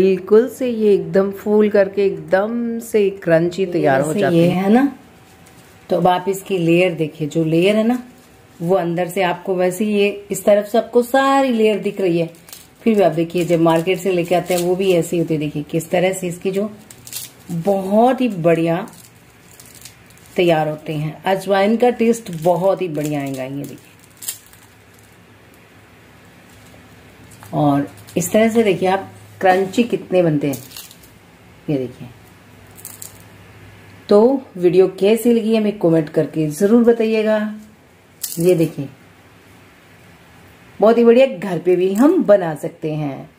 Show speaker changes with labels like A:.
A: बिल्कुल से ये एकदम फूल करके एकदम से क्रंची तैयार हो जाती
B: ये है। ना? तो अब आप इसकी लेयर देखिए जो लेयर है ना वो अंदर से आपको वैसे ये इस तरफ़ से आपको सारी लेयर दिख रही है। फिर भी आप देखिए जब मार्केट से लेके आते हैं वो भी ऐसी होती है। देखिए किस तरह से इसकी जो बहुत ही बढ़िया तैयार होते हैं। अजवाइन का टेस्ट बहुत ही बढ़िया आएगा ये देखिए। और इस तरह से देखिए आप क्रंची कितने बनते हैं? ये देखिए। तो वीडियो कैसी लगी हमें कमेंट करके ज़रूर बताइएगा। ये देखिए। बहुत ही बढ़िया, घर पे भी हम बना सकते हैं।